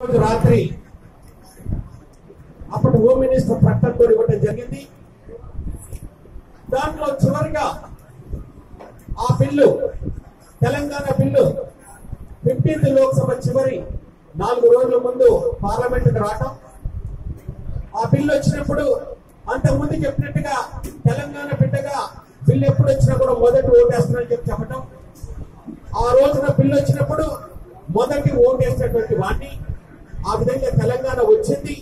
రోజు రాత్రి అప్పటి హోమ్ మినిస్టర్ ప్రకటన కూడా ఇవ్వడం జరిగింది. దాంట్లో చివరిగా ఆ bill Telangana bill fifteenth Lok Sabha చివరి నాలుగు రోజుల ముందు పార్లమెంట్ రావటం. ఆ బిల్లు వచ్చినప్పుడు అంత ముందు చెప్పినట్టుగా తెలంగాణ బిడ్డగా బిల్లు ఎప్పుడు వచ్చినా కూడా మొదటి ఓటేస్తానని చెప్పి చెప్పటం. ఆ రోజున బిల్లు వచ్చినప్పుడు మొదటి ఓటేసినటువంటి వాటి ఆ విధంగా తెలంగాణ వచ్చింది.